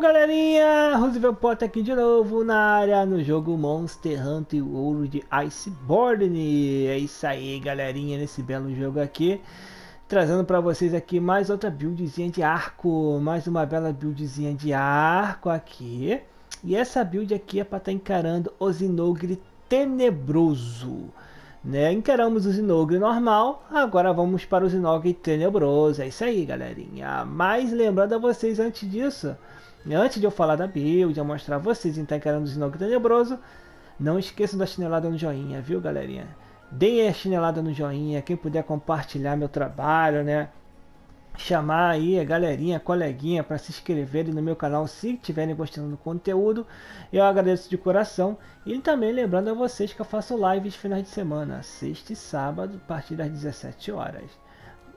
Galerinha, Roosevelt Potter aqui de novo na área no jogo Monster Hunter World Iceborne. É isso aí, galerinha, nesse belo jogo aqui. Trazendo para vocês aqui mais outra buildzinha de arco, mais uma bela buildzinha de arco aqui. E essa build aqui é para estar tá encarando o Zinogre Tenebroso. Né? Encaramos o Zinogre normal, agora vamos para o Zinogre Tenebroso. É isso aí, galerinha. Mas lembrando a vocês antes disso Antes de eu falar da build, eu mostrar vocês em encarando o Zinogre Tenebroso, não esqueçam da chinelada no joinha, viu galerinha? Deem a chinelada no joinha, quem puder compartilhar meu trabalho, né? Chamar aí a galerinha, a coleguinha para se inscreverem no meu canal se estiverem gostando do conteúdo. Eu agradeço de coração. E também lembrando a vocês que eu faço lives finais de semana, sexta e sábado, a partir das 17 horas.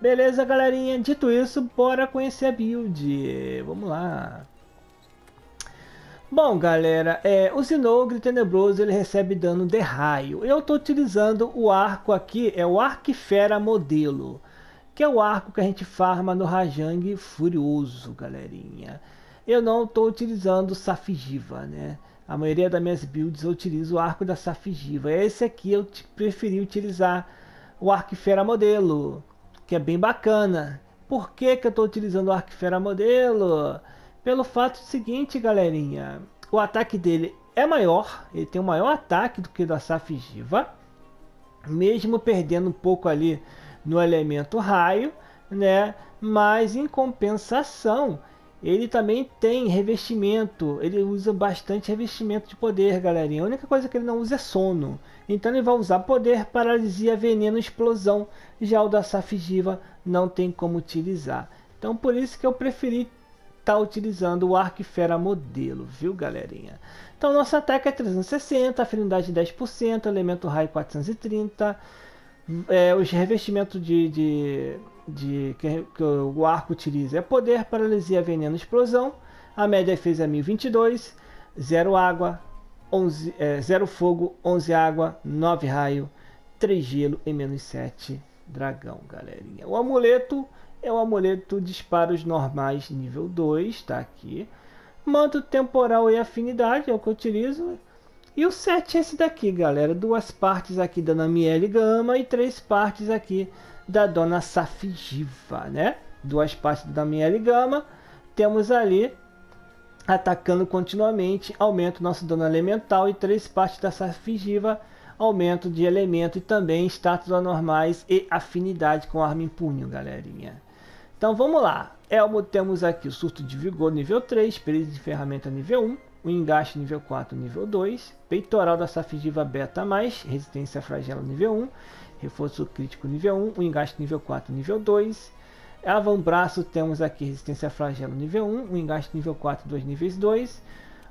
Beleza, galerinha? Dito isso, bora conhecer a build. Vamos lá. Bom, galera, é, o Zinogre Tenebroso ele recebe dano de raio. Eu estou utilizando o arco aqui, é o Arquifera Modelo, que é o arco que a gente farma no Rajang Furioso, galerinha. Eu não estou utilizando Safigiva, né? A maioria das minhas builds eu utilizo o arco da Safigiva. Esse aqui eu preferi utilizar o Arquifera Modelo, que é bem bacana. Por que, que eu estou utilizando o Arquifera Modelo? Pelo fato seguinte, galerinha, o ataque dele é maior, ele tem um maior ataque do que o da Safigiva, mesmo perdendo um pouco ali no elemento raio, né? Mas em compensação, ele também tem revestimento, ele usa bastante revestimento de poder, galerinha. A única coisa que ele não usa é sono. Então ele vai usar poder, paralisia, veneno, explosão. Já o da Safigiva não tem como utilizar. Então por isso que eu preferi está utilizando o Arquifera modelo, viu galerinha? Então nosso ataque é 360, afinidade 10%, elemento raio 430, é, os revestimentos de, de, de que, que, o arco utiliza é poder, paralisia, veneno, explosão, a média defesa é 1022, 0 água, 11, é, 0 fogo, 11 água, 9 raio, 3 gelo e menos 7 dragão, galerinha. O amuleto é o amuleto disparos normais nível 2, está aqui. Manto temporal e afinidade é o que eu utilizo. E o 7 é esse daqui, galera. Duas partes aqui da Namiele Gama e três partes aqui da Dona Safigiva, né? Duas partes da Namiele Gama. Temos ali atacando continuamente, aumento nosso dano elemental e três partes da Safigiva, aumento de elemento e também status anormais e afinidade com arma em punho, galerinha. Então vamos lá. Elmo temos aqui o surto de vigor nível 3, período de ferramenta nível 1, o engaste nível 4 nível 2, peitoral da safigiva beta mais, resistência fragela nível 1, reforço crítico nível 1, o engaste nível 4 nível 2, avambraço temos aqui resistência flagelo nível 1, o engaste nível 4, 2 níveis 2,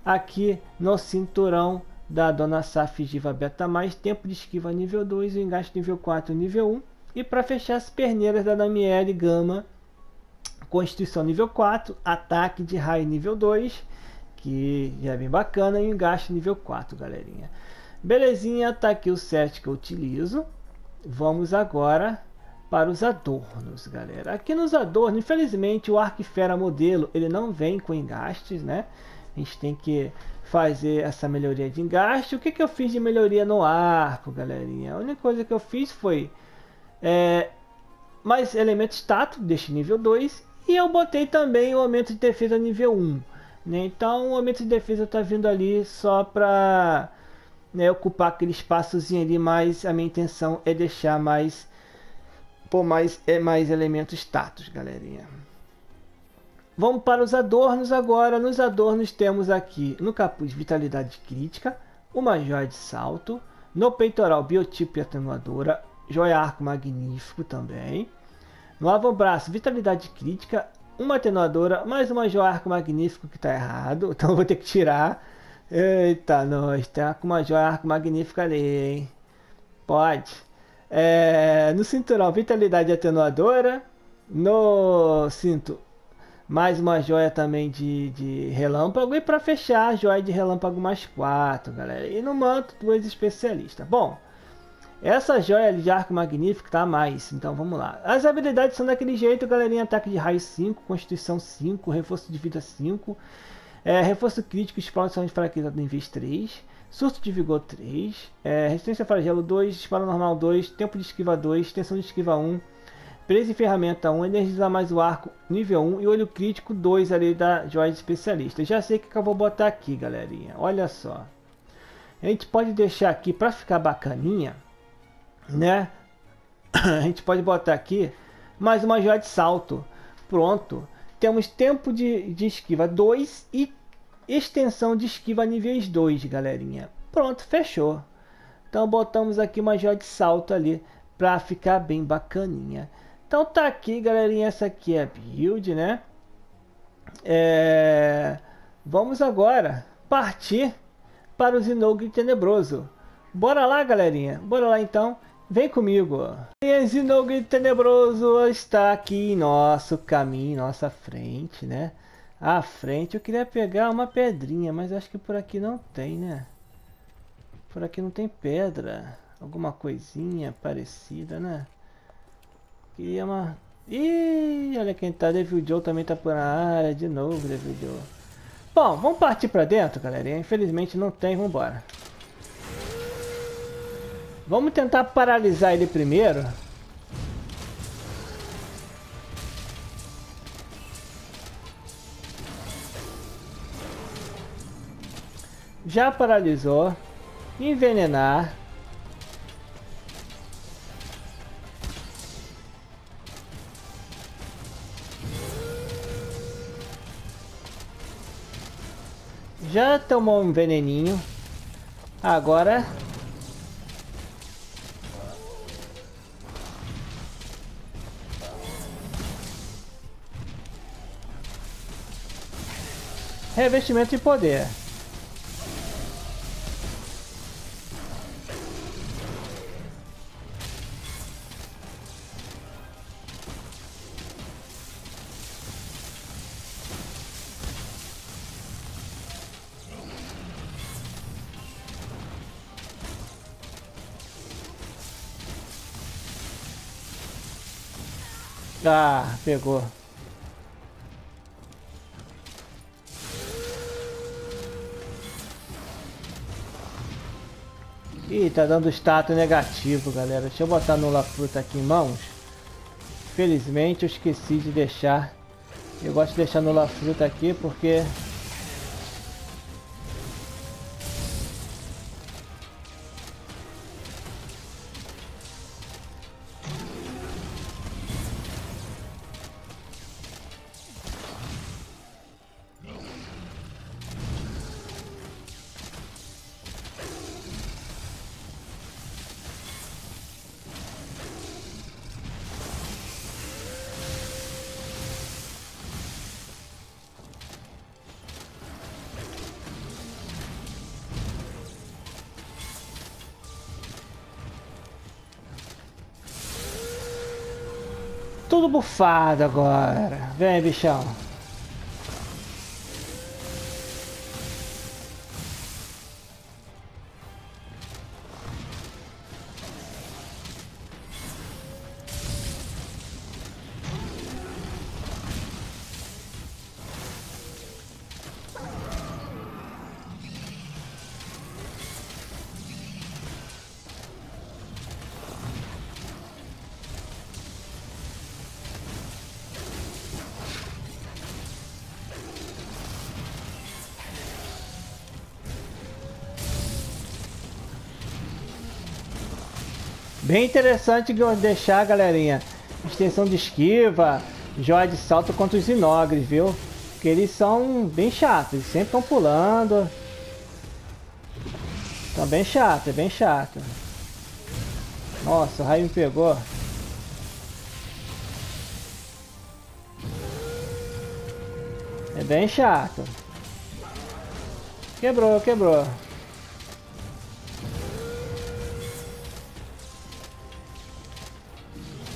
aqui no cinturão da Dona Safigiva Beta mais, tempo de esquiva nível 2, o engaste nível 4 nível 1, e para fechar as perneiras da Damiere Gama Constituição nível 4, ataque de raio nível 2, que já é bem bacana, e engaste nível 4, galerinha. Belezinha, tá aqui o set que eu utilizo. Vamos agora para os adornos, galera. Aqui nos adornos, infelizmente, o Arquifera modelo, ele não vem com engastes, né? A gente tem que fazer essa melhoria de engaste. O que, que eu fiz de melhoria no arco, galerinha? A única coisa que eu fiz foi é, mais elemento status deste nível 2 e eu botei também o aumento de defesa nível 1. Né? Então o aumento de defesa está vindo ali só para né, ocupar aquele espaçozinho ali, mas a minha intenção é deixar mais por mais, é mais elementos status, galerinha. Vamos para os adornos agora. Nos adornos temos aqui no capuz vitalidade crítica, uma joia de salto, no peitoral biotipo e atenuadora, joia arco magnífico também. No avambraço, vitalidade crítica, uma atenuadora, mais uma joia arco magnífico que está errado, então vou ter que tirar. Eita, nós, tá com uma joia arco magnífica ali, hein? Pode. É, no cinturão, vitalidade atenuadora. No cinto, mais uma joia também de, de relâmpago. E para fechar, joia de relâmpago mais quatro, galera. E no manto, duas especialistas. Bom, essa joia de arco magnífico tá a mais, então vamos lá. As habilidades são daquele jeito, galerinha. Ataque de raio 5, Constituição 5, Reforço de vida 5. É, reforço crítico, explosão de fraqueza no invis 3. Surto de vigor 3. É, resistência flagelo 2. Disparo normal 2. Tempo de esquiva 2. Extensão de esquiva 1. Presa e ferramenta 1. Energizar mais o arco nível 1. E olho crítico 2 ali da joia de especialista. Já sei o que eu vou botar aqui, galerinha. Olha só. A gente pode deixar aqui para ficar bacaninha, né? A gente pode botar aqui mais uma joia de salto. Pronto. Temos tempo de, de esquiva 2 e extensão de esquiva níveis 2, galerinha. Pronto, fechou. Então botamos aqui uma joia de salto ali para ficar bem bacaninha. Então tá aqui, galerinha. Essa aqui é build, né? É... Vamos agora partir para o Zinogre Tenebroso. Bora lá, galerinha. Bora lá então. Vem comigo. E Zinogre Tenebroso está aqui em nosso caminho, nossa frente, né? À frente eu queria pegar uma pedrinha, mas acho que por aqui não tem, né? Por aqui não tem pedra. Alguma coisinha parecida, né? Queria uma... Ih, olha quem tá. Devil Joe também tá por na área. De novo, Devil Joe. Bom, vamos partir pra dentro, galera. Infelizmente não tem, vamos embora. Vamos tentar paralisar ele primeiro. Já paralisou. Envenenar. Já tomou um veneninho. Agora... Revestimento de poder. Ah, pegou. Ih, tá dando status negativo, galera. Deixa eu botar no fruta aqui em mãos. Felizmente eu esqueci de deixar. Eu gosto de deixar no fruta aqui porque tudo bufado agora. Vem, bichão. Bem interessante deixar, galerinha. Extensão de esquiva, joia de salto contra os inogres, viu? Porque eles são bem chatos, eles sempre estão pulando. Estão bem chato, é bem chato. Nossa, o raio me pegou. É bem chato. Quebrou, quebrou.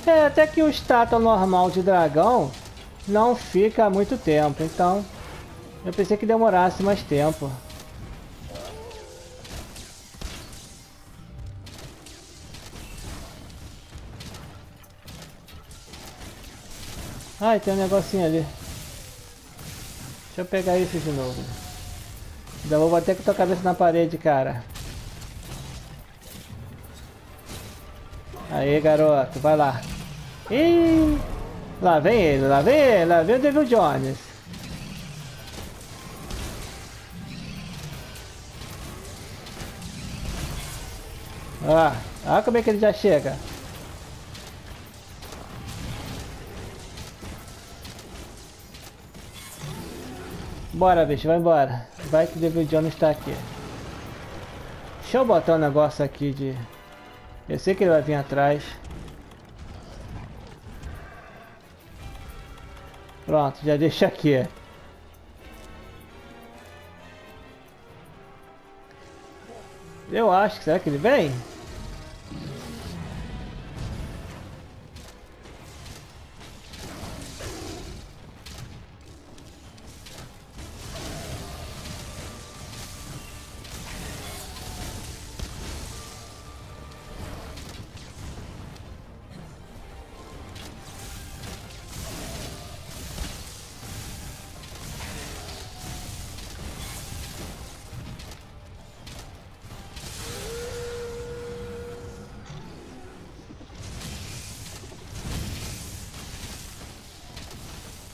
É, até que o estátua normal de dragão não fica muito tempo, então eu pensei que demorasse mais tempo. Ai, tem um negocinho ali. Deixa eu pegar isso de novo. Ainda vou bater com tua cabeça na parede, cara. Aí, garoto, vai lá. Ih, lá vem ele, lá vem ele, lá vem o Devil Jones. Ah, olha como é que ele já chega. Bora, bicho, vai embora. Vai que o Devil Jones está aqui. Deixa eu botar um negócio aqui de... Eu sei que ele vai vir atrás. Pronto, já deixa aqui. Eu acho que será que ele vem?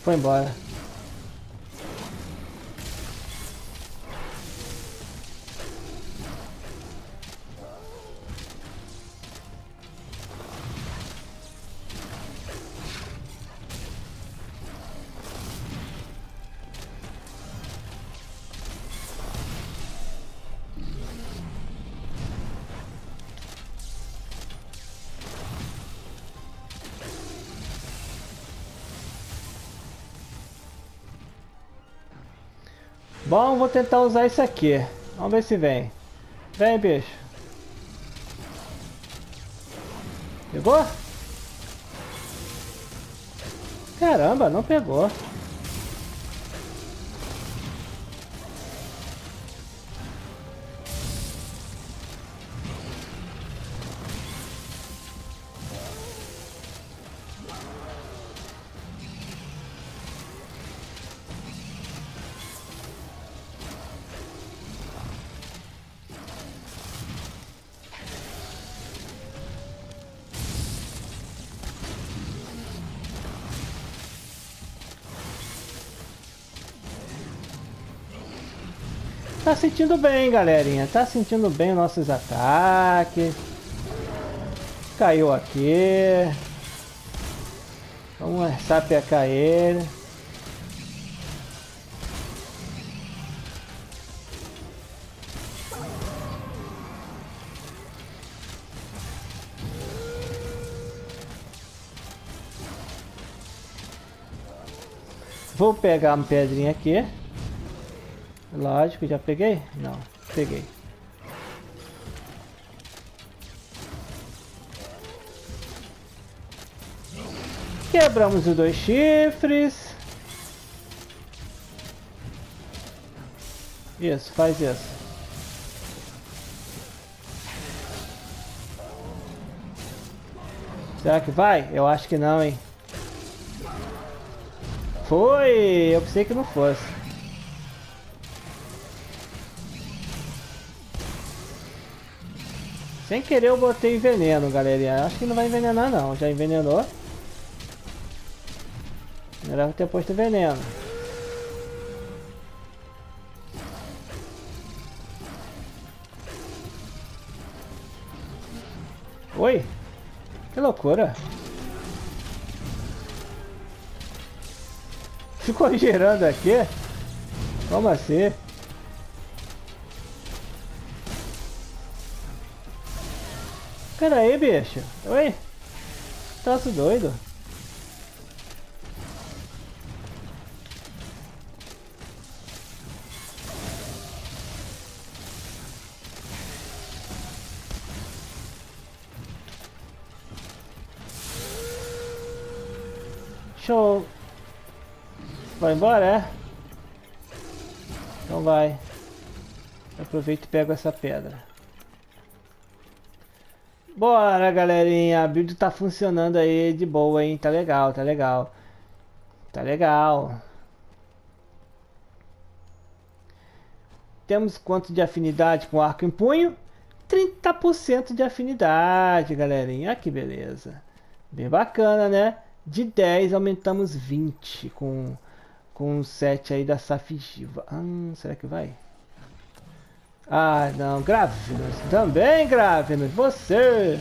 Foi embora. Bom, vou tentar usar isso aqui. Vamos ver se vem. Vem, bicho. Pegou? Caramba, não pegou. Tá sentindo bem, galerinha. Tá sentindo bem nossos ataques. Caiu aqui. Vamos sapecar ele. Vou pegar uma pedrinha aqui. Lógico, já peguei? Não, peguei. Quebramos os dois chifres. Isso, faz isso. Será que vai? Eu acho que não, hein? Foi! Eu pensei que não fosse. Sem querer eu botei veneno, galerinha. Acho que não vai envenenar não. Já envenenou. Melhor ter posto veneno. Oi? Que loucura. Ficou girando aqui? Como assim? Pera aí, bicho. Oi? Troço doido. Show. Vai embora, é? Então vai. Aproveita e pego essa pedra. Bora, galerinha. A build tá funcionando aí de boa, hein? Tá legal, tá legal. Tá legal. Temos quanto de afinidade com arco em punho? 30% de afinidade, galerinha. Ah, que beleza. Bem bacana, né? De 10 aumentamos 20 com, com o 7 aí da Safigiva. Hum, será que vai? Ah, não. Grávidos. Também, Grávidos. Você.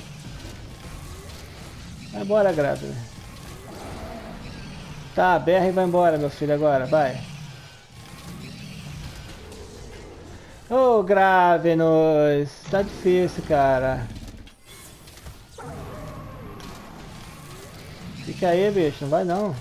Vai embora, Grávidos. Tá, BR vai embora, meu filho, agora. Vai. Ô, oh, Gravenus. Tá difícil, cara. Fica aí, bicho. Não vai, não.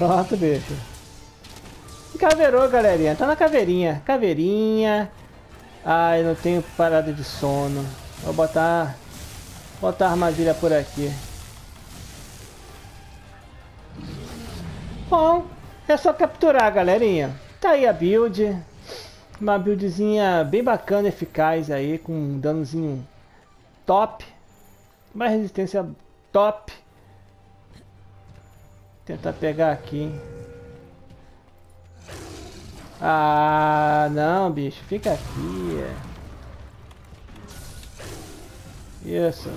Pronto, bicho. Caveirou, galerinha. Tá na caveirinha. Caveirinha. Ai, não tenho parada de sono. Vou botar... Botar a armadilha por aqui. Bom, é só capturar, galerinha. Tá aí a build. Uma buildzinha bem bacana, eficaz aí, com um danozinho top. Uma resistência top. Tentar pegar aqui. Ah, não, bicho. Fica aqui. Isso.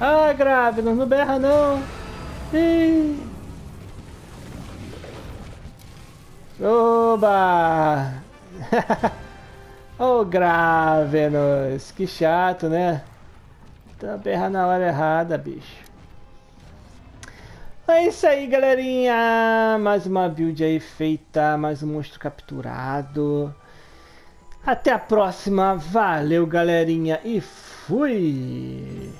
Ah, grave, não berra não. Ih. Oba! oh, Gravenos! Que chato, né? Tá berrando na hora errada, bicho. É isso aí, galerinha. Mais uma build aí feita, mais um monstro capturado. Até a próxima. Valeu, galerinha. E fui!